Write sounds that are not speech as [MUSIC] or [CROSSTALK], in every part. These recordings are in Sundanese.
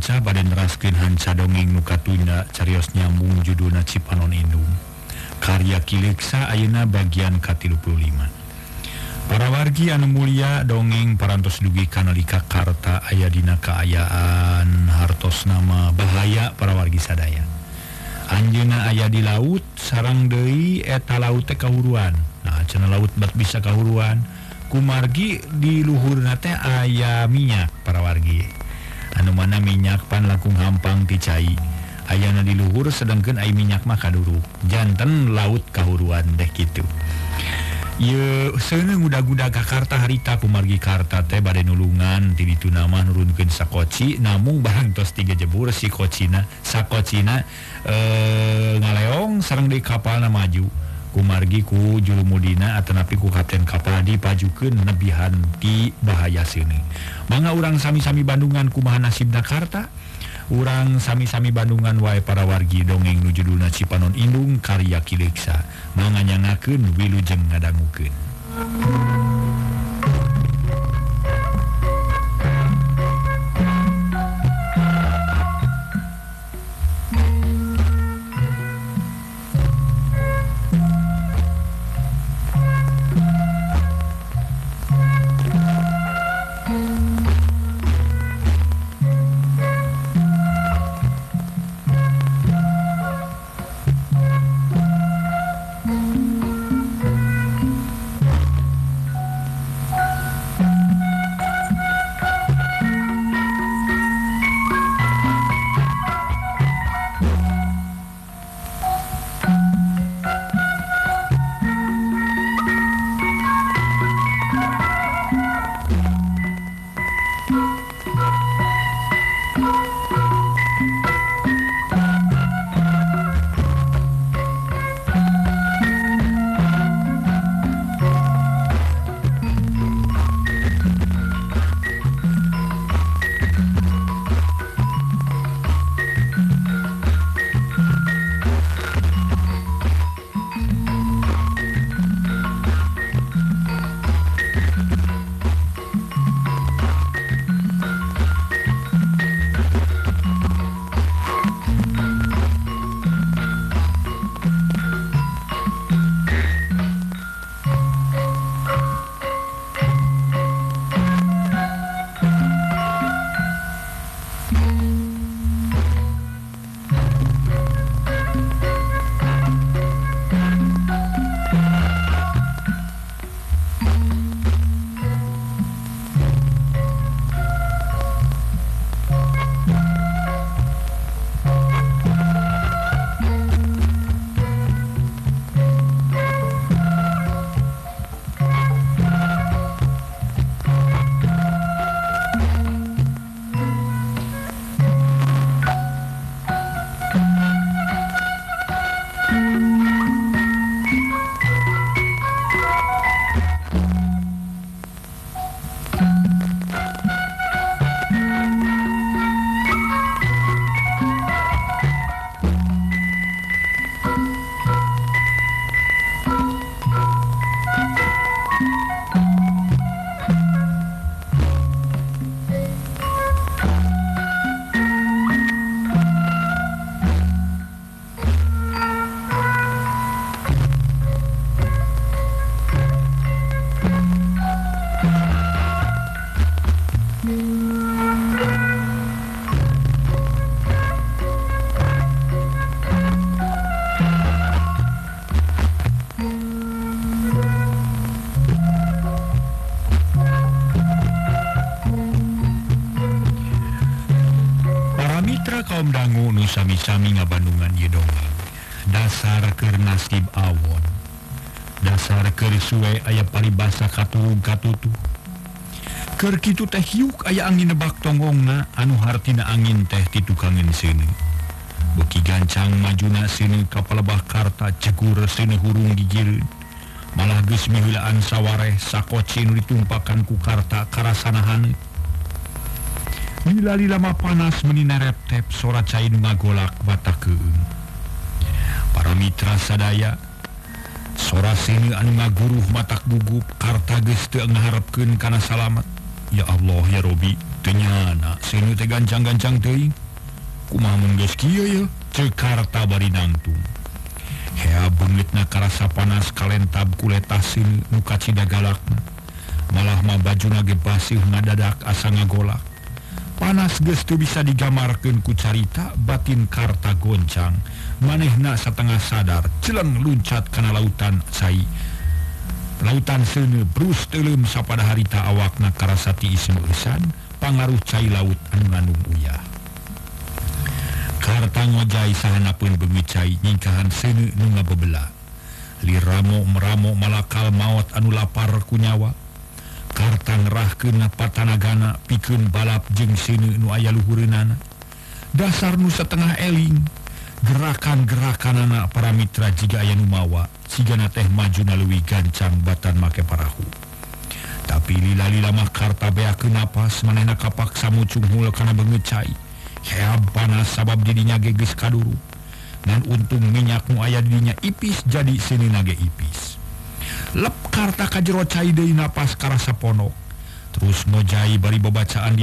Hanca baden raskin Hanca dongeng nukatunda carios nyambung judulna Cipanon Indung. Karya Kiliksa Ayeuna bagian K35 para wargi anu mulia dongeng parantos dugi kanalika Karta ayadina keayaan hartos nama bahaya para wargi sadaya. Anjena ayah di laut sarang Dei eta laut kehuruan nah channel laut bat bisa kahuruan. Kumargi di luhur nate ayah minyak para wargi. anu mana minyak pan lakung hampang dicai Ayna diluhur sedangkan air minyak maka dulu jantan laut kahuruan deh gitu. Muda-guda Jakarta harita kumargi Karta teh badai nulungan di itu nama nurunkan sakoci namun barang tos tiga jebur si kocina. Sakocina eh ngaleong sarang di kapal maju. kumargi ku julumudina Atanapi ku Kapten Kapadi Pajuke nebihan di bahaya sini. Manga urang sami-sami Bandungan kumaha nasib Jakarta? Urang sami-sami Bandungan wae para wargi dongeng nujudulna Cipanon Indung karya Kileksa manganyanakeun wilujeng ngadangukeun. sami ngabandungan Yedongan dasar ke nasib awon. Dasar kesuai ayah paribasa basa katulung katutu Kerkitu teh hiuk aya angin nebak tonggongna anu hartina angin teh ti tukangin sini. Buki gancang majuna sini kapal lebah karta cekur sini hurung gigir malah gesmihilaan sawareh nu ditumpakan ku karta karasanahan. Milali lama panas meninereptep sora cair ngagolak batakeun. Para mitra sadaya, sora sini anu ngaguruh matak gugup karta geus teu ngaharepkeun kana salamet. Ya Allah ya Robi, tenyana sini gancang-gancang teuing. Kumaha mun geus kieu ya? Ceuk karta bari nangtung. Hea beungitna karasa panas kalentab kuletah sini nu kacida galakna. Malah mah bajuna ge basih ngadadak asa ngagolak. panas gestu bisa digamarkan kucarita batin karta goncang. Manehna setengah sadar celeng luncat karena lautan sai. Lautan sene brus telum sapada harita awakna karasati isnu isan pangaruh cai laut anu ngandung uyah. Karta ngojai sahana pun bemicai nyingkahan sene nunga bebela liramo meramo malakal maut anu lapar kunyawa kartangrah kenapatanaagana pikun balap jeng sini nu aya luhurana dasar nu setengah eling gerakan-gerakan anak para Mitra jika aya Numawa sigana teh majuna Luwi gancang batan make parahu. Tapi lila-lila mah karta bea kenapas manehna kapaksa samu cunghul karena bengecai. Heab panas sabab jadinya geges kaduru. Dan untung minyakmu ayah dirinya ipis jadi sini nage ipis. lep karta kajero cai deui napas karasa ponok terus nojai bari bebacaan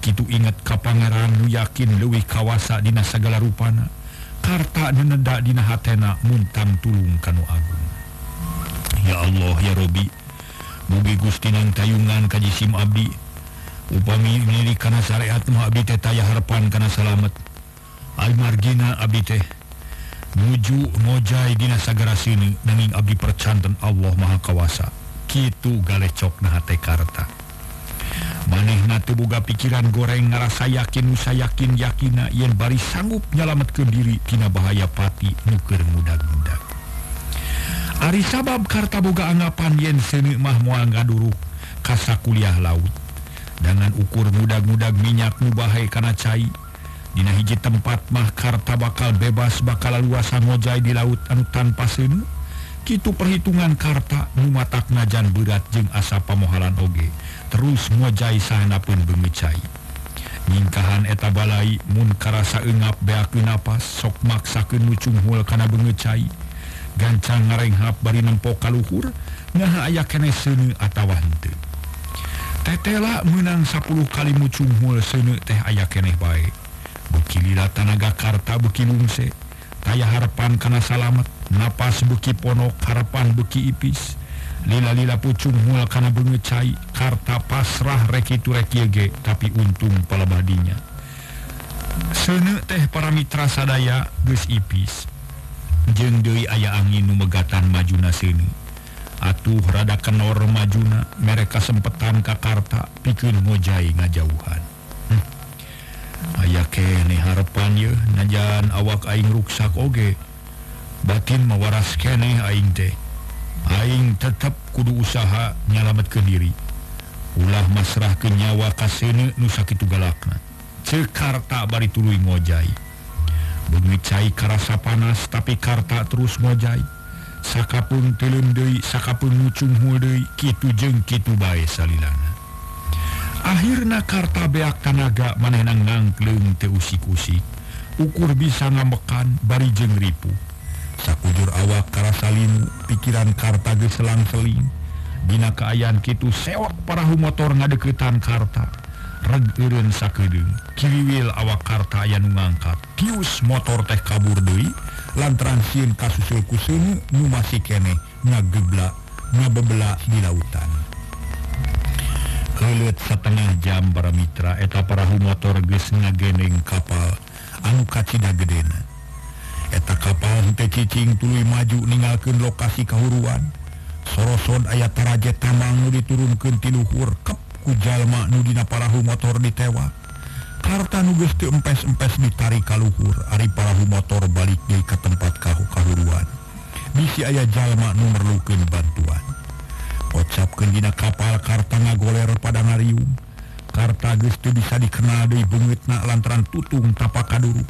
kitu inget ka pangeran nu yakin leuwih kawasa dina sagala rupana. Karta nenenda dina hatena muntang tulung kanu Agung. Ya Allah ya Robi mugi gusti nang tayungan Kajisim Abdi. Upami milik kana syariat Muhabi teh taya harapan kana salamet Almargina abdi teh wujud mojahidina sagara sini nanging Abdi percanten Allah maha kawasa Kitu galecok nahate karta. Manehna tubuhga pikiran goreng ngerasa yakin us yakin yakina yen bari sanggup nyalametkeun diri kina bahaya pati nuker muda-muda. Ari sabab karta boga anggapan yen seni mah moal ngaduruk kasa kuliah laut. Dengan ukur mudag-mudag minyak mubahai karena cair Dina hiji tempat mah karta bakal bebas bakal luasa ngojai di lautan tanpa semu Kitu perhitungan karta mumatak najan berat jeung asa pamohalan oge. Terus ngojai sahana pun bengecai nyingkahan eta balai mun karasa engap beakeun napas sok maksakeun mucunghul kana bengecai gancang ngarenghap bari nempo kaluhur ngaha aya kene seuneu atawa henteu. Tetela menang 10 kali mucunghul seuneu teh aya keneh bae. Bukilila buki lungse Taya harapan kana salamet Napas buki ponok harapan buki ipis. Lila-lila pucung mula kana bengecai Karta pasrah rekitu rekiege Tapi untung palabadinya. Sene teh para mitra sadaya Gus ipis. Jeng deui aya angin nu megatan majuna seni Atuh rada kenor majuna Mereka sempetan ka karta Pikeun ngojai ngajauhan aya kene harepan y najan awak aing ruksak oge. Batin mewaras kene aing teh. Aing tetap kudu usaha nyalamat ke diri. Ulah masrah ke nyawa kasene nusakitu galakna. Cekarta bari tuluy ngojai. Bengi cai karasa panas tapi karta terus ngojai. Sakapun telun deui sakapun mucung deui kitu jeung kitu bae salilana. akhirnya karta beak tanaga manenang ngangkleng teusi-kusi ukur bisa ngamekan bari jeng ripu. Sakujur awak karasalin pikiran karta geselang-seling Dina keayaan Kitu sewak parahu motor ngadeketan karta. Regturun sakdeng kiriwil awak karta aya ngangkat. Tius motor teh kabur deui lantaran sieun kasusul kusun nu masih kene ngagebla ngabebela di lautan. kelut setengah jam para Mitra eta parahu motor gesnya geneng kapal. Angkacita gedena. Eta kapal cicing tulu maju ningalken lokasi kehuruan soroson ayat tarajet tamang diturunkan tiluhur kep kujallma nudina parahu motor ditewa. Harta nuges empes-empes ditari kaluhur Ari parahu motor balik di ke tempat kahu kahuruan bisi ayah jalma nu memerlukan bantuan. Capkendina kapal karta ngagoler pada ngarium karta Gustu bisa dikenal di bungitna lantaran tutung tapak kaduru.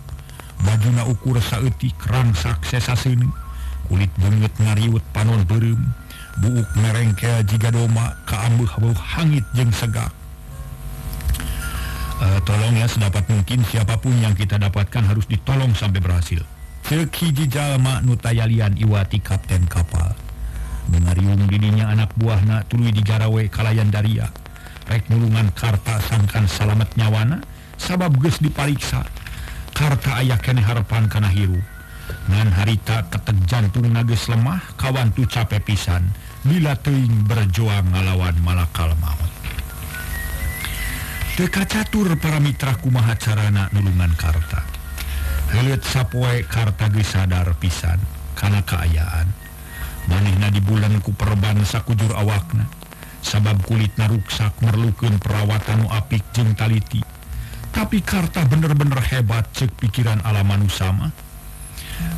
Bajuna ukur sauti kerang sakses ini kulit bengit ngariut panon berum buuk merengkel jika doma keambuh bau hangit jeng segak. Uh, tolong ya sedapat mungkin siapa pun yang kita dapatkan harus ditolong sampai berhasil. Sekijijallma Nutayalian Iwati Kapten kapal mengarium dirinya anak buah na tulu di Garawe Kalayan Daria. Rek mulungan karta sangkan salamet nyawana sabab geus dipariksa. Karta ayah kene harapan kana hiru. Ngan harita teteg jantung nages lemah kawan tu capek pisan. Bila teing berjuang ngalawan malakal maut Deka catur para mitra kumaha carana nulungan karta. Helet sapoe karta geus sadar pisan kana kaayaan manehna di bulan kuperban sakujur awakna. Sabab kulit naruksak merlukan perawatan apik jeng taliti. Tapi karta bener-bener hebat cek pikiran alam manusama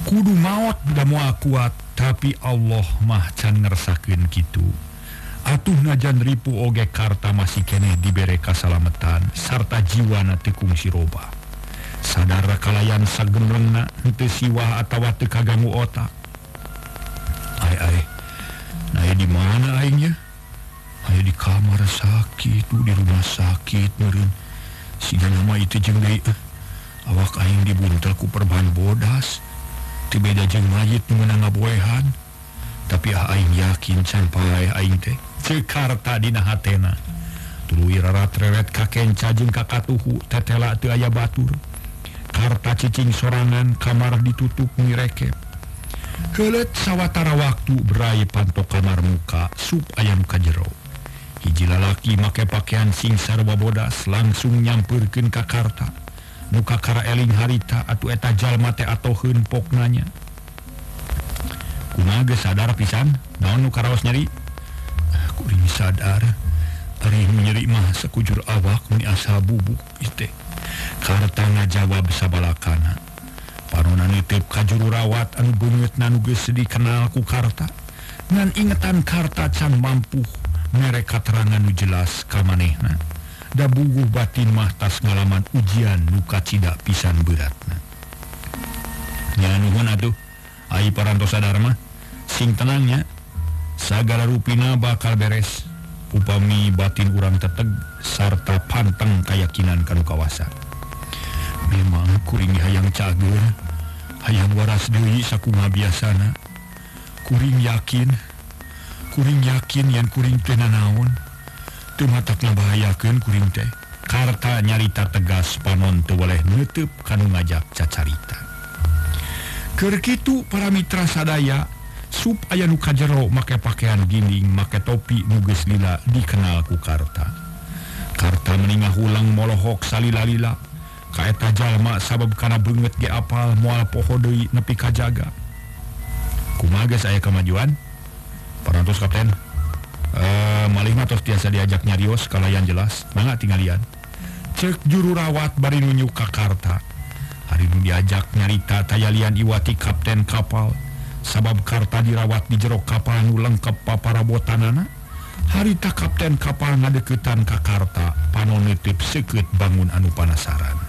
kudu maut da mua kuat tapi Allah mah can ngersakeun kitu. Atuh najan ripu oge karta masih keneh dibere kasalametan sarta jiwana tekung siroba sadara kalayan sagemlengna henteu siwa atawa teu kaganggu otak. nah, di mana aingnya Ayo di kamar sakit tuh di rumah sakit nurun si nama itu jeng eh. awak aing dibuntelku perban bodas. Tibeda jeng mayit menang aboehan tapi ah aing yakin can pae aing teh Jakarta dina hatena tuluy rarat ka kakenca jeung kakatuhu tetela teu aya batur. Karta cicing sorangan kamar ditutup mireket kelet sawwatara waktu berai panto kamar muka sup ayam kajjero hiji lalaki make pakaian singsar wabodas langsung nyampurken Kakarta muka kara eling harita atau eta jalmate atau hun poknanya. Geus sadar pisan? Daun karaos nyeri? Ah, Aku ini sadar. Hari nyeri mah sekujur awak ni asa bubuk ite karta jawab sabalakana parunan nitip kajjuru rawat anu bunyut nanuges dikenalku karta. Ngan ingetan karta can mampu merek katerangan nu jelas kamanehna da bugu batin mah tas ngalaman ujian nu cidak pisan beratna nyanuhun atuh ai parantosa dharma sing tenangnya sagala rupina bakal beres. Upami batin urang teteg sarta panteng keyakinan kanu kawasan memang kuring hayang cager hayang waras Dewi sakuma biasana kuring yakin. Kuring yakin yang kuring tena naon tumatak nabahayakan kuring teh. Karta nyarita tegas panon teu waleh nutup kanu ngajak cacarita. Keur kitu para mitra sadaya sup aya nu kajero make pakaian ginding make topi nuges lila dikenal ku karta. Karta meningah ulang molohok salila-lila. kaeta jalma sabab karena beungeut ge apal mual poho deui nepi kajaga. Kumaha geus aya kemajuan. Parantos kapten. Eh malih mah tos tiasa diajak nyarios kalayan jelas. Mangga tinggalian cek juru rawat bari nunjuk Jakarta hari nu diajak nyarita tayalian Iwati kapten kapal. Sabab karta dirawat di jero kapal nu lengkap paparabotanana. Harita kapten kapal ngadeketan Jakarta panon nitip seket bangun anu panasaran.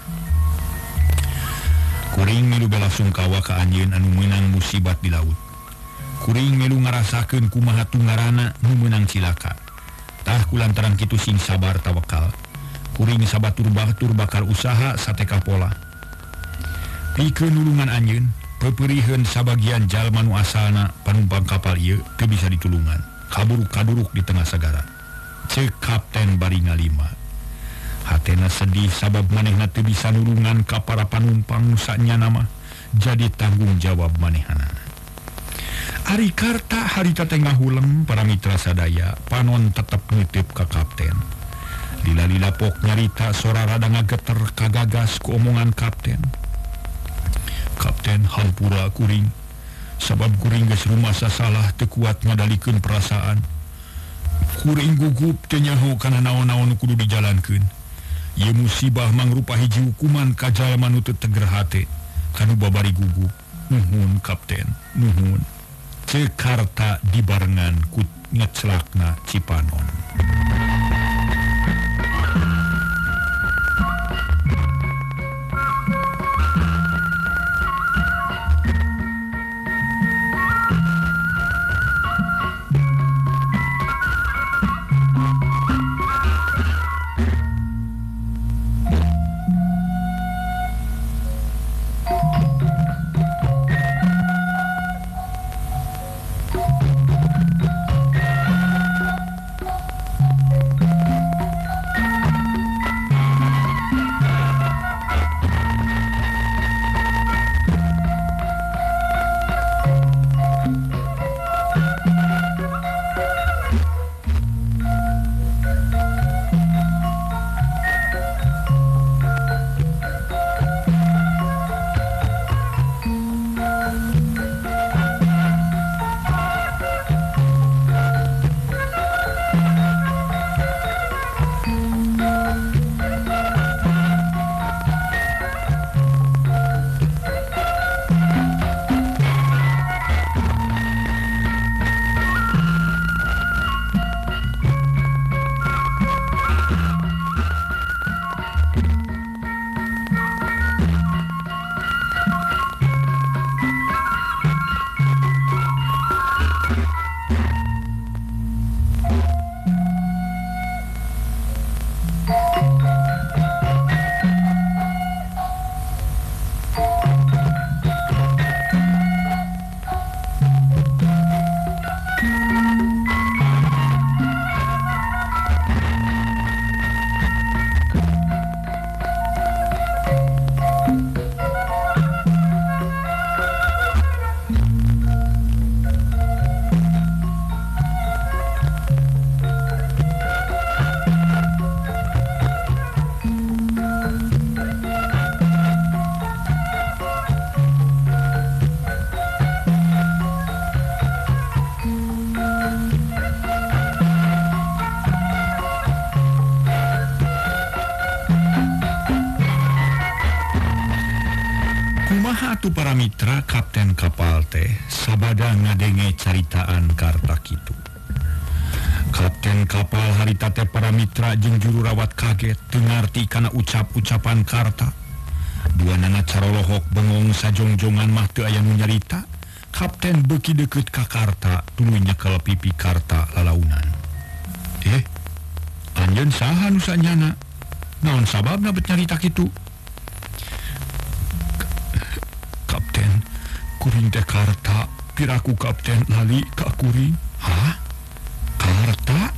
Kuring milu bela sungkawa ke anjin anu menang musibat di laut. Kuring milu nu menang silaka tah kulantaran Kitu sing sabar tawakal Kuring sabat turbatur bakal usaha sateka pola. Anjeun, anjin peperihan jalma Jalmanu asalna panumpang kapal ieu ke bisa ditulungan. Kaburu kaduruk di tengah segara cek Kapten Baringa 5 hatena sedih sabab manehna teu bisa nulungan ka para panumpang nusanya nama jadi tanggung jawab manehana. Ari Karta harita Tengah Huleng para Mitra sadaya panon tetap nitip ka Kapten. Lila-lila pok nyarita sora rada ngageter kagagas ku omongan Kapten. Kapten Hampura kuring sabab kuring geus rumah salah tekuat ngadalikeun perasaan. Kuring gugup teu nyaho kana naon-naon kudu dijalankeun. ia musibah mangrupa hiji hukuman kajal teger tegerhati kanu babari gugu nuhun Kapten Nuhun. Cekarta dibarengan ku ngeclakna Cipanon. para Mitra Kapten kapalte sabada ngadenge caritaan karta itu Kapten kapal haritate para Mitra jeung juru rawat kaget dengarti karena ucap-ucapan karta. Dua nana carolohok bengong sajongjongan mahtu ayam menyarita Kapten beki deket Kakarta tuluy kalau pipi karta lalaunan. Eh Anjen saha nusanyana naon sabab bet nyarita itu Kuring Jakarta piraku Kapten Ali Kakuring Hah Karta?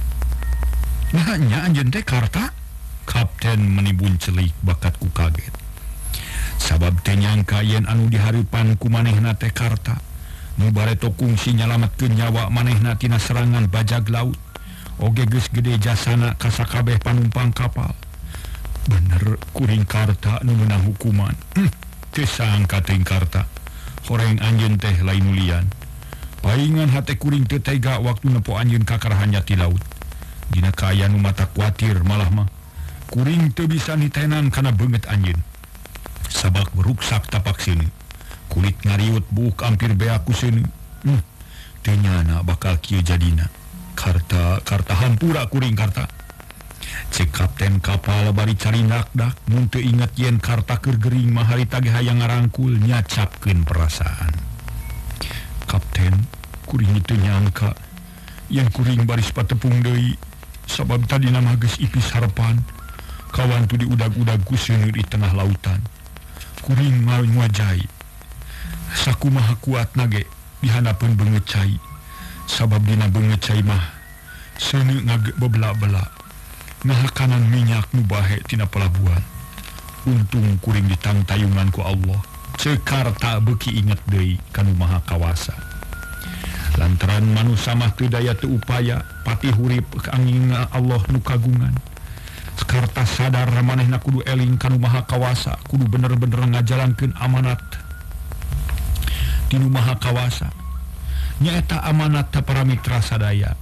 Nanya anjen teh Karta? Kapten menibun celik bakatku kaget. Sabab tenyang kayen anu di haripan ku manehna na Karta. Mubareto kungsi nyalamat ke nyawa manehnatina serangan bajak laut. Oge ges gede jasana kasakabeh panumpang kapal. Bener Kuring Karta nu menang hukuman kesangka hmm, Karta. goreng anjun teh lain nulian palingan hati kuring tetega waktu nepo anjun kakarahannya di laut. Dina kayan mata kuatir malah mah. Kuring teu bisa nitenan karena banget anjin sabak beruksak tapak sini. Kulit ngariut buk hampir beaku sini. Hmm. tenyana bakal kia jadina. Karta karta hampura kuring karta. cek Kapten kapal bari caridak-dak untuk ingat yen karta Gering mahari tag yang ngarangkul nyacapkeun perasaan. Kapten kuring itu nyangka. Yang kuring baris patepung Dei sabab tadi nama geus ipis harapan kawan tuh di udag-udagu senior di tengah lautan. Kuring maling wajai saku maha kuat nage dihadapan bengecai. Sabab dina bengecai mah seni ngage bebelak-belak. nah kanan minyak nubahe tina pelabuhan. Untung kuring ditang tayunganku Allah. Cekar tak beki inget Dei kanu maha kawasa lantaran manu sama tidaya upaya pati hurip angin Allah nu kagungan. Jakarta sadar ramaneh na kudu eling kanu maha kawasa kudu bener-bener ngajalankan amanat. Tinu maha kawasa. Nyaeta amanat para mitra sadaya.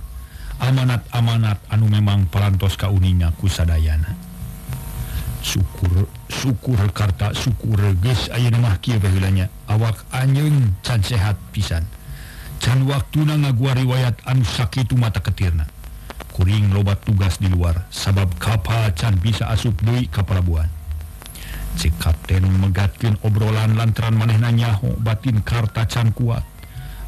amanat-amanat anu memang parantos kauninya kusadayana syukur syukur karta syukur guys Aymahnya awak anjeun can sehat pisan. Can waktuna ngagua riwayat anu sakit mata ketirna. Kuring lobat tugas di luar sabab kapal can bisa asup deui ka pelabuhan. Si Kapten megatkeun obrolan lantaran manehna nyaho batin karta can kuat.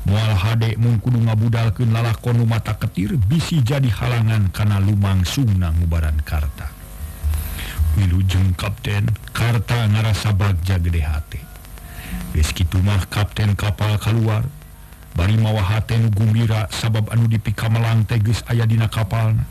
mual HD mengkudu ngabudalkeun lalakon mata ketir bisi jadi halangan kana lumang sungna ngubaran karta. Milu kapten karta ngarasa bagja gede hati geus kitu mah kapten kapal keluar bari mawa hate nu gumbira sabab anu dipika melang teges aya dina kapalna.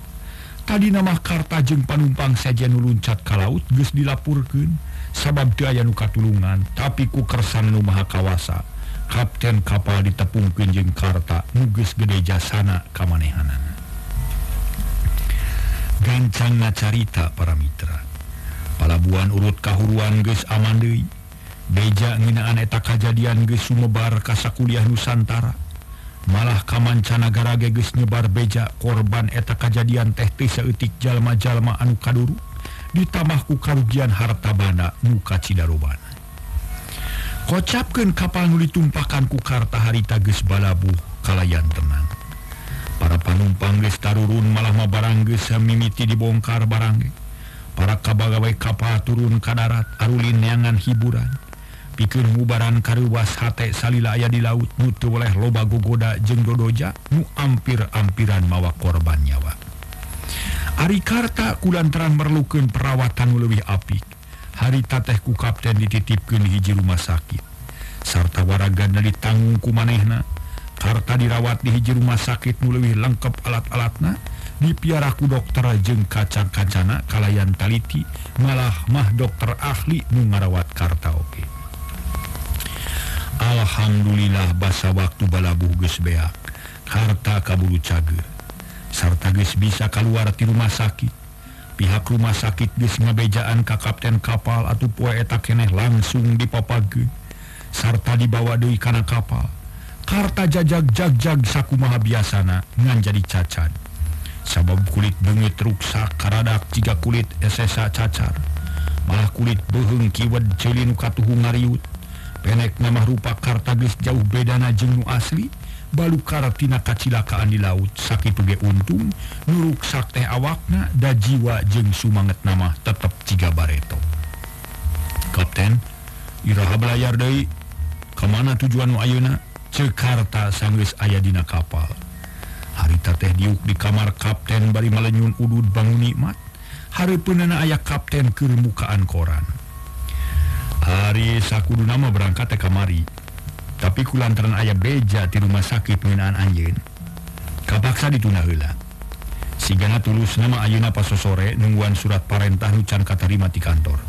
Tadi nama karta jeung panumpang saja nuluncat ka laut geus dilapurkan sabab daya nu katulungan tapi ku kersan nu maha kawasa. Kapten kapal ditepung Kenjeng Karta nuges gede jasana kamanehanan. Gancang carita para Mitra. Palabuhan urut kahuruan ges amandei beja nginaan eta kejadian ges Sumebar kasa kuliah Nusantara. Malah kamancanagara geges nyebar beja korban eta kejadian tehtik jalma-jalma anu kaduru. Ditambahku karugian hartabana muka Cidarubana kocapkan kapal nu ditumpakan ku karta harita Ges balabu kalayan tenang. Para panumpang Ges Tarurun barang barangges mimiti dibongkar barangge para kabagawai kapal turun kadarat Arulin neangan hiburan. Pikir mubaran karuwas hate salila aya di laut mutu oleh loba gogoda jeng dodoja nu ampir-ampiran mawa korban nyawa. Ari karta kulantaran merlukan perawatan lebih apik. harita tehku Kapten dititipkan hiji rumah sakit. Sarta waragan dari tangku manehna. Harta dirawat di hiji rumah sakit mulewih lengkap alat-alatna. Dipiaraku dokter jeng kacang-kacana kalayan taliti. Malah mah dokter ahli mengarawat karta oke. Okay. Alhamdulillah basa waktu balabuh gesbeak harta kaburu cager sarta geus bisa keluar di rumah sakit. pihak rumah sakit Bismabejaan Ka Kapten kapal atau pueeta Keneh langsung dipapagi. Sarta dibawa Dewi karena kapal. Karta jajak jagjag saku maha biasana ngan jadi cacat. Sabab kulit bengit ruksak karadak tiga kulit SSA cacar. Malah kulit beheng kiwat jelin katuhu ngariut. Penek nama rupa karta jauh bedana jengnu asli. balu karaptina kacilakaan di laut. Sakit tuge untung nuruk sakte awakna da jiwa jeng sumanget nama tetap tiga bareto. Kapten Iraha belayar Dei kemana tujuan Ayeuna? Jakarta sangwis ayadina kapal. Harita teh diuk di kamar Kapten bari malenyun udud bangun nikmat hari penana ayah Kapten kemukaan koran. Hari sakudu nama berangkat kamari. tapi kulantaran ayah beja di rumah sakit pengenaan anjin kapaksa ditunahla sigana tulus nama Ayeuna paso sore nungguan surat parentah nucan katarima di kantor.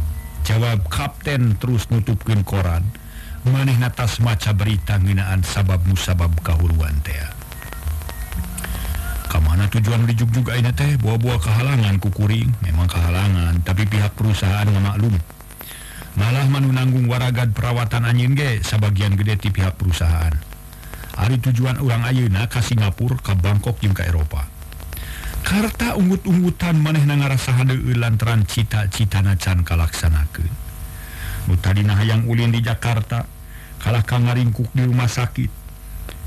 Jawab kapten terus nutupkin koran. Maneh natas maca berita nginaan sabab musabab kahuluan teh kemana tujuan dijuk juga ini teh? Buah-buah kehalangan kukuring memang kehalangan tapi pihak perusahaan memaklumi malah menunanggung waragad perawatan anjing ge sebagian gede di pihak perusahaan. Hari tujuan orang Ayeuna ke Singapura ke Bangkok jeung ke Eropa. Karta ungut-unggutan maneh na ngarasahade lantaran cita-cita nacan kalaksanakeun. Nu tadina hayang ulin di Jakarta kalah kang ngaringkuk di rumah sakit.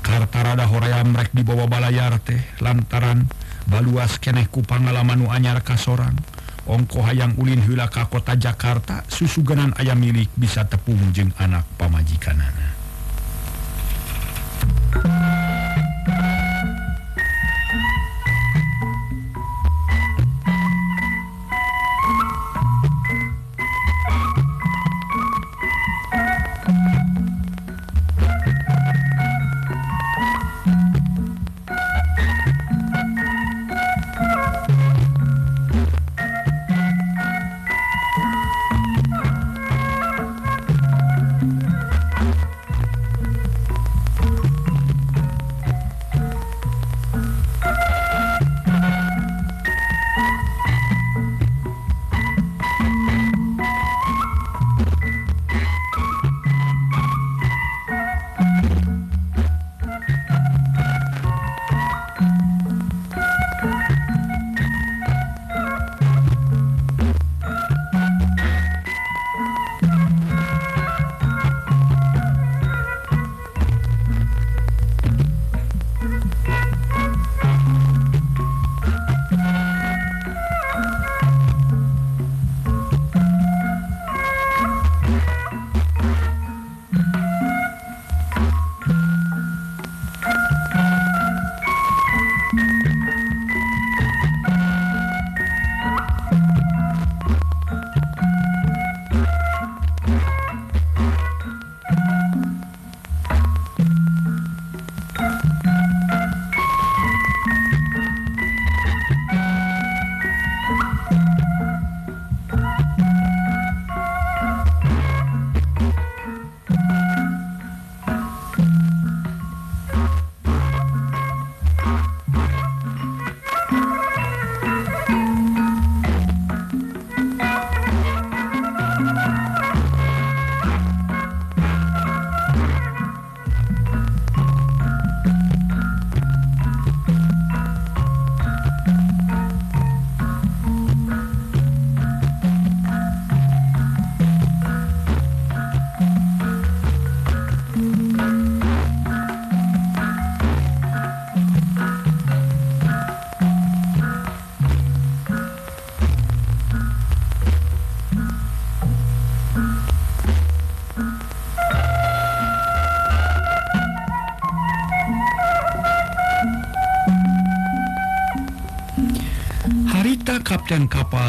Karta rada hoream rek dibawa balayar teh lantaran baluas keneh ku pangalaman nu anyar kasorang sorang. ongko hayang Ulin Hilaka kota Jakarta susuganan ayam milik bisa tepung jeung anak pamajikanana.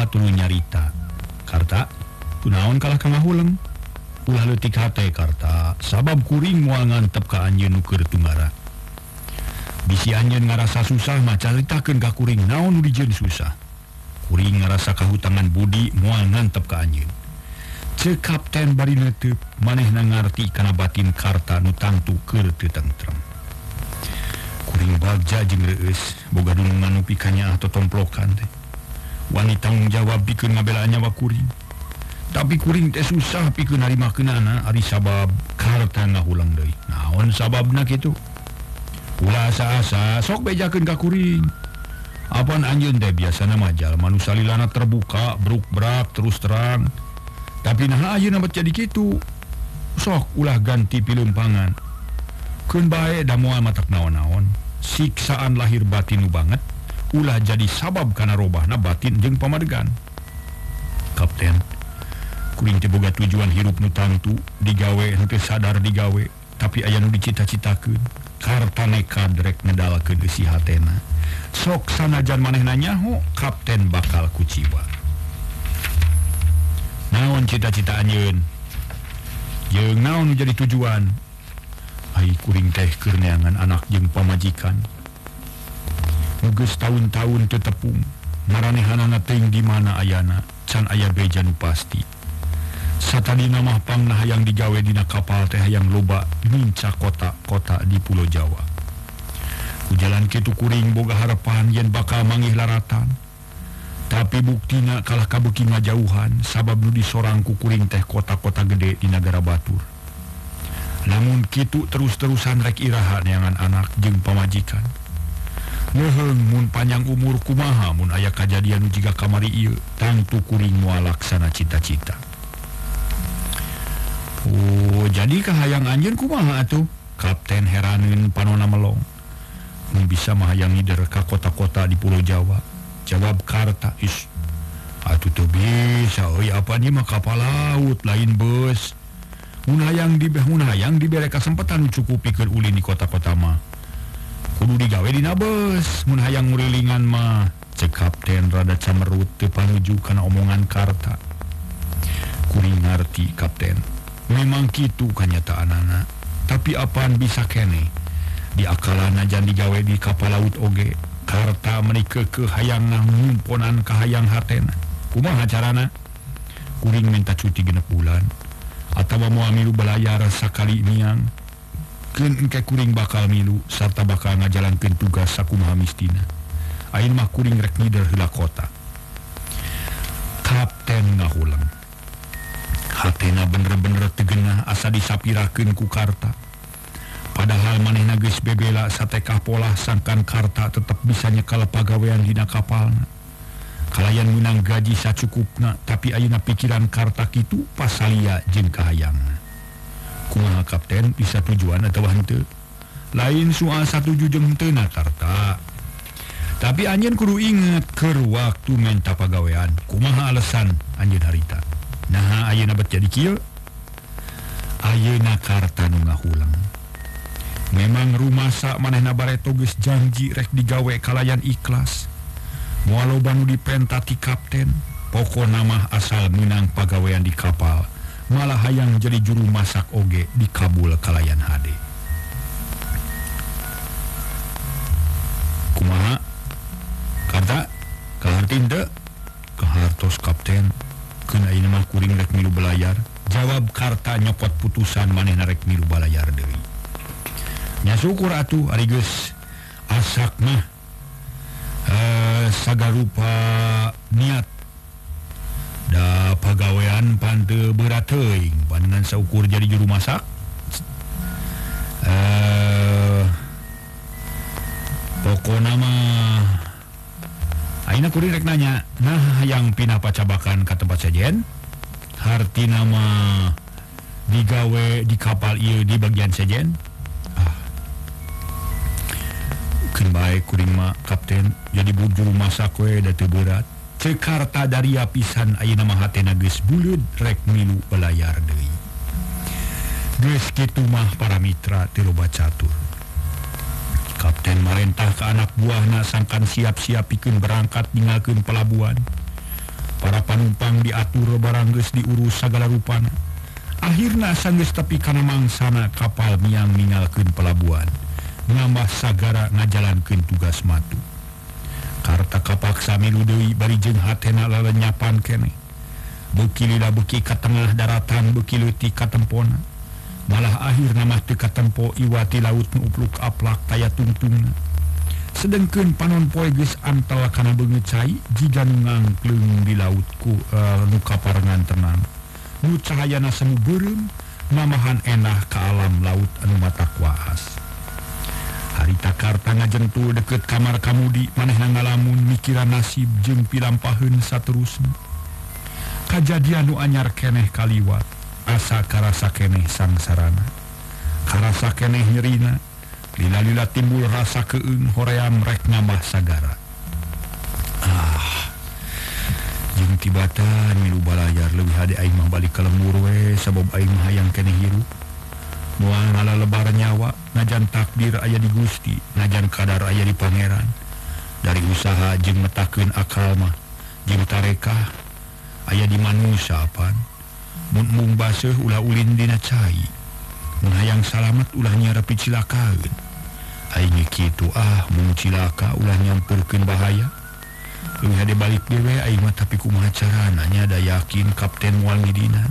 tulu nyarita. Karta punaon kalah kemah hulang ulah letik hate Karta. Sabab kuring muangan tep ka anjeun nu keur tunggara bisi anjeun ngarasa susah maca caritakeun ka kuring. Naon nu dijeun susah? Kuring ngarasa kahutangan budi mual ngantep ka anjeun. Cek kapten bari neueup manehna ngarti kana batin Karta nu tangtu keur teu tentrem kuring bagja jeung reueus boga dunungan nu pikanya atau tomplokan teh. wanita jawab bikin ngabelanya wakuring tapi kuring teh susah pikir narima kenana Ari sabab karta ngahulang deui naon sabab kitu itu? Asa-asa sok bejakan kakuring Apaan Anjun teh? Biasa majal manusali lana terbuka bruk brak terus terang. Tapi nah ayeuna bet jadi gitu sok ulah ganti pilumpangan kun bae damoal matak naon-naon. Siksaan lahir batinu banget. ulah jadi sabab karena robahna batin jeung pamadegan Kapten kuring teboga tujuan hirup nutangtu digawe hente sadar digawe tapi aya nu dicita-citakeun. Karta nekad rek ngedalkeun geusi hatena. Sok sanajan manehna nyaho kapten bakal kuciwa naon cita-cita anjeun jeung naon jadi tujuan? Ai kuring teh keur neangan anak jeung pamajikan. nugus tahun-tahun tetepung maranehanana teng di mana ayana can aya beja nu pasti. Satadina mah pangnah yang digawe dina kapal teh yang loba minca kota-kota di Pulau Jawa. Ujalan kitu kuring boga harapan yen bakal mangih laratan. Tapi buktina kalah kabuki ngajauhan sabab nu disorang ku kuring teh kota-kota gede di negara Batur. Namun kitu terus-terusan rek iraha neangan anak jeung pamajikan. mehengmun panjang umur kumahamun ayah kejadian jika kamari iu tangtu kuring mualaksana cita-cita. Oh jadikah hayang anjr kumaha tuh Kapten heranin panona melong. Bisa mahayangi ka kota-kota di Pulau Jawa. Jawab Karta is Atuh tuh bisa oh apa nih mah kapal laut lain bus Munayang di munayang diberi kesempatan cukup pikir ulin di kota-kota mah. kudu digawe dina bus mun hayang ngurilingan mah. Cek kapten rada camerut teu panuju kana omongan karta. Kuring ngarti kapten. Memang kitu kanyataan tapi apaan bisa kene? Di akalana jan digawe di kapal laut oge. Karta menike ke hayang ngumponan ka hayang hatena kumaha carana? Kuring minta cuti genep bulan. Atawa mau amilu belayar sakali niang. keun engke kuring bakal milu serta bakal ngajalankeun tugas sakumaha mistina. Ain mah kuring rek nider heula kota. Kapten ngahulang. Hatena bener-bener tegena asa disapirakeun ku karta. Padahal maneh geus bebela satekah pola sangkan karta tetap bisa nyekal pagawean dina kapalna. Kalayan menang gaji sacukupna tapi ayeuna pikiran karta kitu pasalia jengkahayang kuma Kapten bisa tujuan atau hantu. Lain soal satu jujeng Tenakarta tapi anjing kudu ingat ke waktu menta pegawaian kumaha alasan anjing harita? Nah Ayeuna jadi Ki Ayenakarta nunga ulang memang rumah sak maneh nabare tugas janji rek digawei kalayan ikhlas. Walau Banu dipentati Kapten pokok nama asal menang pegawaian di kapal. Malah hayang jadi juru masak oge di Kabul kalayan HD. Kumaha? Kata kehartinde kehartos kapten. Kena ini mah kuring rek milu belayar jawab karta nyopot putusan maneh narek milu balayar deui. Syukur atuh Arigus asaknya eh, saga rupa niat da pegawaian pante berateing pandan saukur jadi juru masak. Eh pokok nama Aina kurir rek nanya nah yang pindah pacabakan ke tempat sajian harti nama digawe di kapal iya di bagian sejen. Ah. Baik kuring mah kapten jadi bujur masak we datu berat. cekarta Darya pisan Ayeuna nama geus bulut rek milu belayar deui. Geus kitu mah para mitra ti loba catur. Kapten marentah ke anak buahna sangkan siap-siap pikeun berangkat ninggalkeun pelabuhan. Para panumpang diatur barang geus diurus segala rupana. Akhirna sanggeus tapi karena mangsana kapal miang ninggalkeun pelabuhan. Nambah sagara ngajalankeun tugas matu. harta kapaksami bari barijeng hatena lenyapan kene. Bukililah buki ke tengah daratan bukiluti katempona malah akhir nama teka tempo iwati laut nuupluk aplak taya tungtungna. sedangkan panon poe poigis antara beungeut cai jika ngangklung di lautku uh, nu kaparengan tenang nu cahayana semu beureum mamahan enah ke alam laut anu mata kuas. harita Karta ngajentul deket kamar kamudi manehna ngalamun mikiran nasib jeung pilampahun saterusna kajadian nu anyar keneh kaliwat asa karasa keneh sangsarana. Karasa keneh nyerina lila-lila timbul rasa keun hoream rek nambah sagara. Ah jeung tibatan milu balayar leuwih hade aing mah balik ka lembur we sabab aing mah hayang keneh hirup. mual ngala lebar nyawa najan takdir aya di Gusti najan kadar aya di Pangeran. Dari usaha jeng metakin akalma jeng tarekah aya di manusia apan. Mun mung basuh ulah ulin dina cai mun hayang salamat ulah nyarapi cilakaeun aing kitu ah mung cilaka ulah nyampurkeun bahaya. Leuwih hade balik dewe aing mah tapi kumaha carana? Nya da yakin kapten mual ngidinan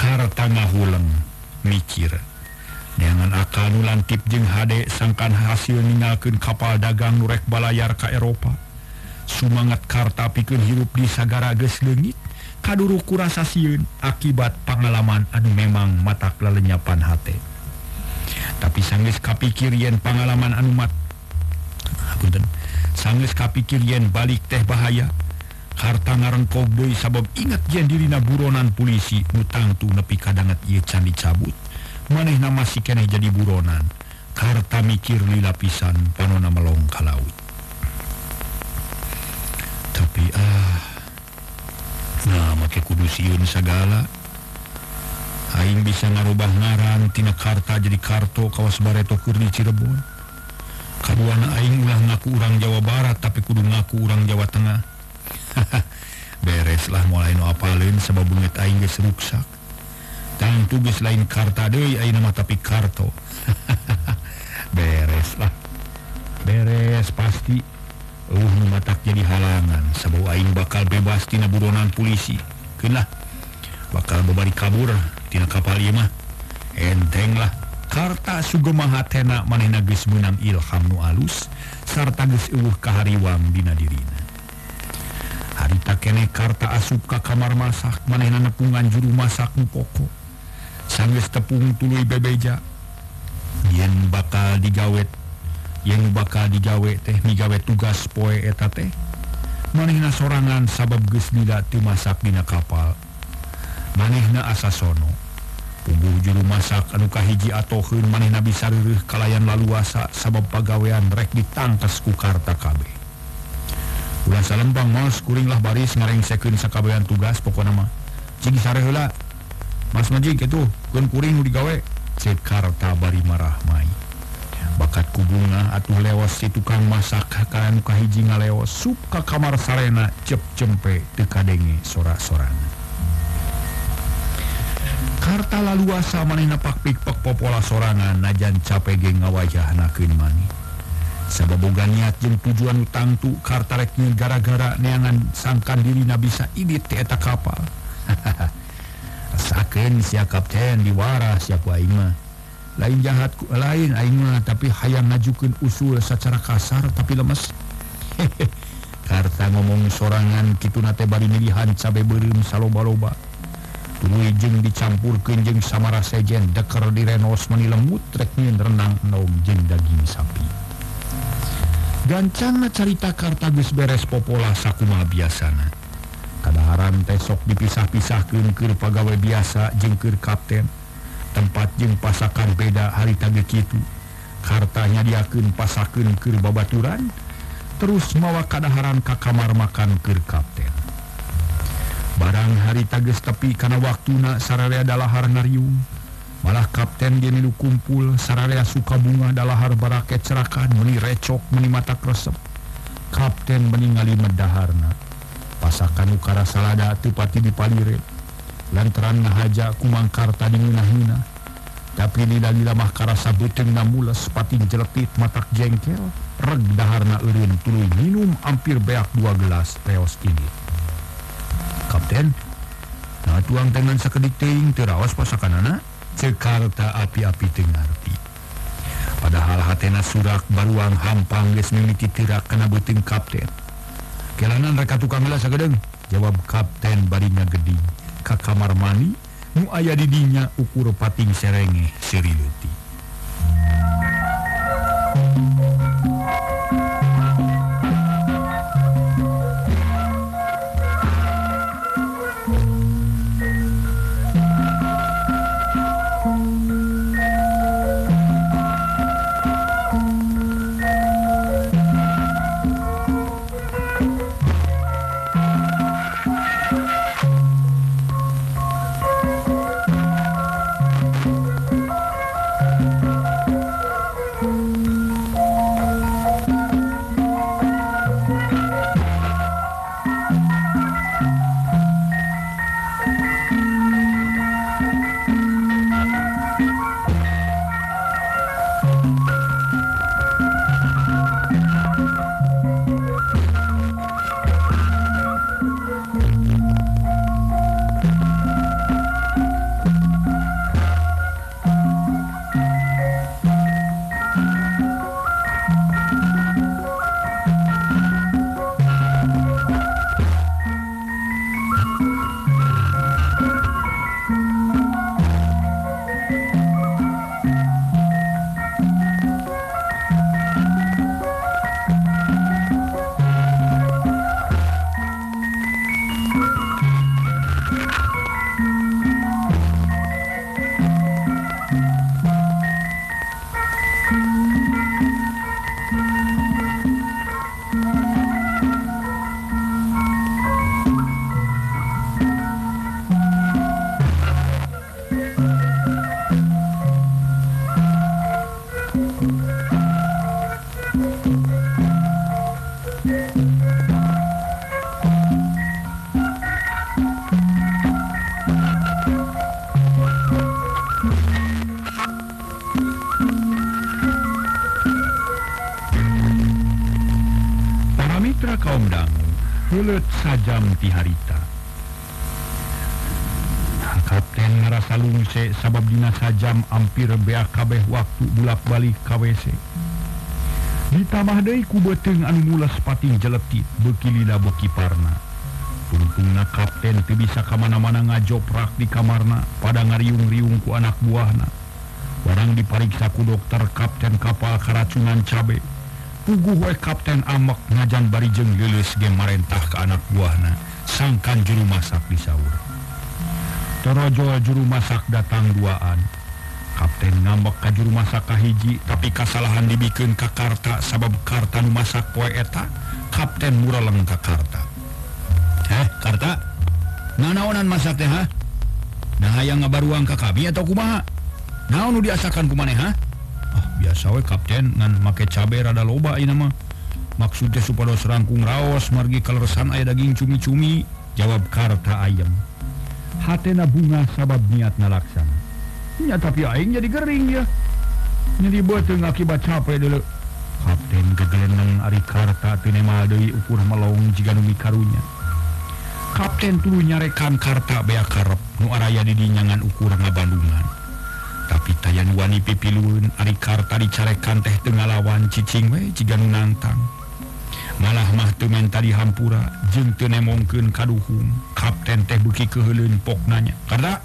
kartanga mikir. Dengan akan lantip jeung HD sangkan hasil meninggalkan kapal dagang nurrek balayar ke Eropa. Semangat karta pikir hirup di sagara ges legit kaduru kurasa siun akibat pengalaman anu memang mata lelenyapan hati tapi sangis kapikir yen pengalaman anumat Aku sangis kapikir yen balik teh bahaya. harta ngarang koboi sabab ingat jadidina buronan polisi nutangtu nepi kadangat ia can dicabut. Maneh nama si kene jadi buronan? Harta mikir li lapisan panona melongka laut tapi ah nah make kudu siun segala. Aing bisa ngarubah ngaran tina karta jadi karto kawas bareto kurni Cirebon. Kaduana aing ulah ngaku urang Jawa Barat tapi kudu ngaku urang Jawa Tengah. [LAUGHS] bereslah mulai nuapalin sebab bungit aing geus ruksak. Tang tugas lain karta deui ayeuna mah tapi karto. [LAUGHS] bereslah. Beres pasti. Uh nu matak jadi halangan sabau aing bakal bebas tina buronan polisi. Kenah bakal bebari kabur tina kapal ieu mah. Entenglah karta sugemaha tena manehna geus meunang ilham nu alus sarta geus eueuh kahariwang dina dirina. harita kene karta asup ka kamar masak maneh nepungan juru masak pokok sanggeus tepung tuluy bebeja. Yen bakal digawet yang bakal digawei teh migawe tugas poe eta teh. Manehna sorangan sabab geus lila ti masak dina kapal manehna asa sono. Puguh juru masak anu kahiji atohkeun manehna bisa reueuh kalayan laluasa sabab pagawean rek ditangkas ku karta kabeh. Wasalempang Mas kuringlah baris ngareng sekun sakabean tugas pokok nama sare heula. Mas Majik itu kun kuring digawe. Cekarta bari marah mai. Bakat kubunga atuh lewas si tukang masak karan kahiji ngaleos. Suka kamar sarena cep cempe tekadenge sorak-sorangan Karta laluasa maneh napakpikpak popola sorangan najan capege ngawajah nakin mani. sebaboga niat jeung tujuan tangtu kartareknya gara-gara neangan sangkan diri na bisa idit eta kapal. [LAUGHS] Rasakeun sia kapten diwara siapa mah. Lain jahat lain aing mah tapi hayang ngajukeun usul secara kasar tapi lemes. [LAUGHS] Karta ngomong sorangan Kitunate bari milihan cabe beureum saloba-loba. Tuwijeng dicampur jeung samara sejen Dekar direnos meni lembut Treknya renang naum jeng daging sapi. gancana carita Kartagus beres popola sakuma biasana. Kadaharan tesok dipisah-pisah kekir pegawai biasa jengkir Kapten. Tempat jeng pasakan beda hari tadi itu kartanya diaken pasaken ke babaturan. Terus mawa kadaharan Ka kamar makan ke Kapten. Barang hari tages tepi karena waktu na sarareda lahar narium malah Kapten Genilu kumpul Sararea suka bunga Dalahar baraket Cerakan meni recok meni mata kresep. Kapten meningali Medaharna. Pasakan Ukara Salada tepati di Palire. Lantaran ngahaja kumangkarta di Minahina tapi ini dari mah karasa beteng namulas pating jeletit matak jengkel. Reg daharna urin tuluy minum hampir beak dua gelas teos ini Kapten Nah tuang tangan sekedik ting terawas pasakan anak cekarta api-api Tengarti. Padahal hatena surak baruang hampang guys miliki tirak kena buting Kapten. Kelanan reka tukang gelas sagedeng jawab Kapten barinya geding. Ka kamar mani nu aya didinya ukur pating serenge Siriuti WC sabab dina sajam hampir BKB waktu bulak-balik KWC ditambah Day kubeteng anu mulas pating jeletit bekilida Bokiparna. Parna na Kapten teu bisa kemana-mana ngajoprak di kamarna pada ngariung-riung ku anak buahna. Barang dipariksaku dokter Kapten kapal keracunan cabe. Pugu we Kapten amak ngajan barijeng lilis gemarentah ke anak buahna. Sangkan juru masak di sawur. Torojo juru masak datang duaan. Kapten ngambek ka juru masak hiji tapi kasalahan dibikin Kakarta sabab kartan masak poe eta Kapten muraleng Kakarta Eh, Karta. Nanaonan masak teh ha? Nah hayang ngabaruang ka kami atau kumaha? Naon nu diasakan kumaneh ha? Ah, biasa we kapten ngan make cabe rada loba ini mah. Maksudnya supados rangkung raos margi kaleresan aya daging cumi-cumi. Jawab Karta ayam. hatena bunga sabab niat nalaksanya tapi aing jadi gering ya. Jadi botol akibat capek dulu. Kapten kegelenang Ari Karta tinema deui ukur melong jika numi karunya Kapten tulu nyarekan karta bea karep nu araya di dinyangan ukur ngabandungan. Tapi tayan wani pipiluun Ari Karta dicarekan teh tengah lawan cicing we jika nunantang malah mah temen tadi hampura jengtene mungkin kaduhum Kapten teh buki pok nanya karena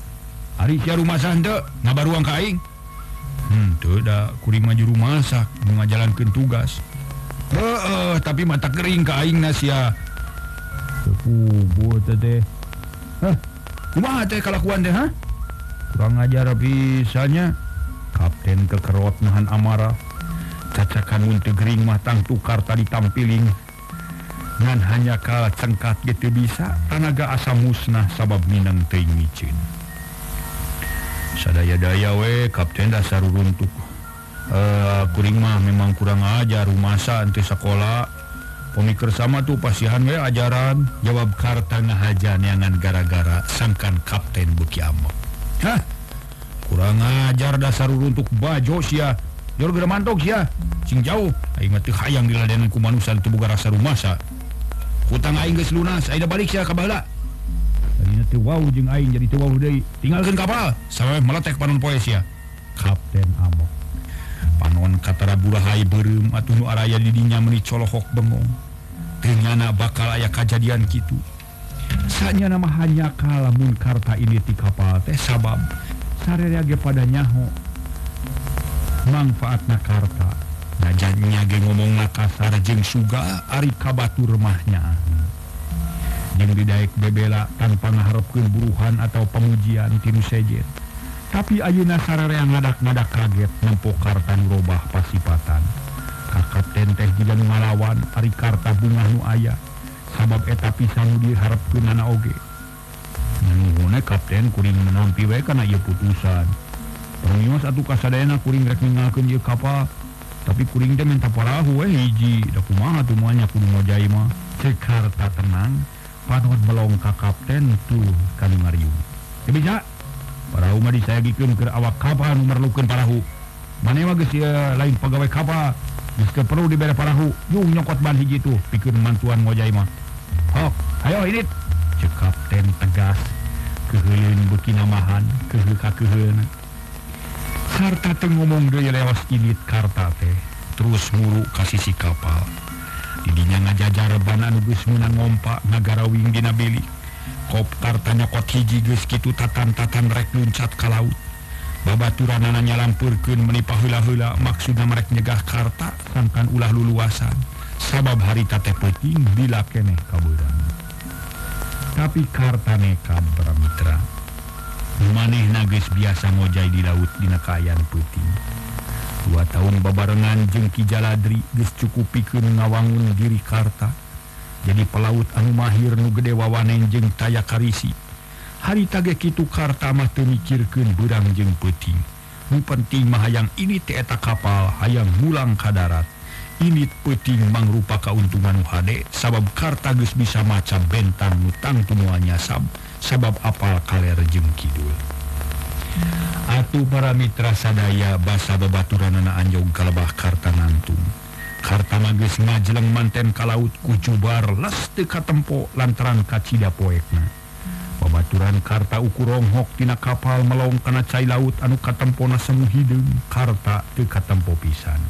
hari kia rumah sande ngabaruang kaing hmm tuda kuring maju rumah masak mengajalankan tugas. Eh uh, tapi mata kering kaing nasia tepu buat teh. Teh kalakuan deh ha kurang ajar bisanya. Kapten kekerot nahan amarah. Cacakan untuk gering matang tukar tadi tampiling dan hanya kalah cengkat gitu bisa tanaga asam musnah sabab Minang teh micin. Sadaya-daya we Kapten dasar runtuk. Eh, uh, kuringmah memang kurang aja rumahsa anti sekolah pemikir sama tuh pasihan we ajaran. Jawab karta ngahaja neangan gara-gara sangkan Kapten Buki Amok Hah? Kurang ajar dasar runtuk bajos ya mantok ya sing jauh. Aing mati hayang di ladenan kumanusan tubuh rasa rumasa. hutang geus lunas Aida balik ya kabala wow jeung aing jadi tua deui tinggalkeun kapal. Sampai meletek panon poes sia Kapten Amok. Panon katara burahai beureum atuh nu araya di dinya meuni colohok bengong. Teunyana bakal aya kejadian kitu sanya nama hanya kalamun karta ini di kapal teh sabab. Sarerea ge pada nyaho. Manfaatna karta. rajanyage ngomong kasar jeng Suga Ari Kabatu rumahnya yang didaik bebela tanpa mengharapkan buruhan atau pengujian tim sejet tapi Ayuna Sarare yang ngadak-ngadak kaget mempokar dan robah pasipatan. Kapten tenteh juga ngalawan Ari Karta bunga nu ayah sabab eta pisan diharapkan anak oge. Nangihune kapten kuring menampi wae kana ieu putusan. Permios atuh kasadayana kuring rek ninggalkan ieu kapal. tapi kuringnya minta parahu eh, hiji. Da kumaha tuh moanya kudu ngojai mah. Jaima Jakarta tenang. Patut melong ka Kapten tuh Kalimarium ya eh, bisa parahu mah disayagikeun keur awak kapal nu merlukeun parahu mana mah ya, lain pegawai kapal Geus perlu dibere parahu yung nyokot ban hiji tuh pikir mantuan Mojaima hok ayo ini. Cek Kapten tegas. Keheulin beki namahan ka kakeheuna harta teh ngomong deui lewas init karta teh terus muru kasih si kapal didinya ngajajar rebanan geus menang ngompak negara wing bilik. koptar tanya kot hiji geus kitu tatan-tatan rek luncat ka laut babaturan ananya lampurkeun menipah hula-hula maksudna marek nyegah karta sangkan ulah luluasan. Sabab harita teh peuting bila keneh kaburan. Tapi karta kartane kabremitra maneh nagis biasa ngojai di laut Dinakayan Putin dua tahun babarengan jengki jaladri discukupi ke ngawangun diri Karta jadi pelaut anu Mahir nu gede wawanen jeng taya karisi. Hari tage itu Karta mah mikirkan burang jeng peting nu penting mahayang ini teeta kapal hayang mulang kadarat ini peting mangrupa keuntungan HD sabab Karta geus bisa maca bentang utang semuanya sabab sabab apal kaller jeng Kidul. Atuh para mitra sadaya basa bebaturan anak Anjong kalebah Kartanantung Karta magis ngajeleng manten ka laut kucubar laste katempo lantaran kacida poekna. Babaturan karta ukuronghok tina kapal melong kana cai laut anu katempona semu hideung karta teu katempo pisan.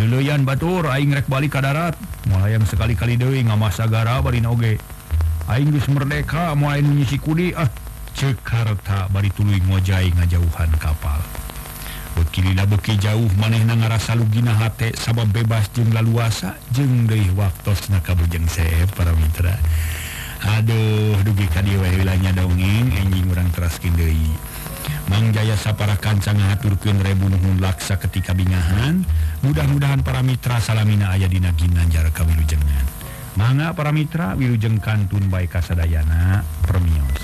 Luluyan batur aing rek balik ka darat, malayang sekali-kali deui ngamasa sagara barina oge. Inggris Merdeka mau nyisi kudi ah cekarta bari tulu ngojai ngajauhan kapal. Bekililah beki jauh maneh na ngarasa lugina hate sabab bebas jeng laluasa jeng deui waktu na kabujeng saya para mitra. Aduh dugi ka dieu dongeng enjing urang teraskeun deui. Mang Jaya sapara kancang ngaturkeun rebu nuhun laksa ketika bingahan. Mudah-mudahan para mitra salamina aya dina ginanjar kawilujengan manga para Mitra Wilujeng Kantun Baik Kasadayana permios.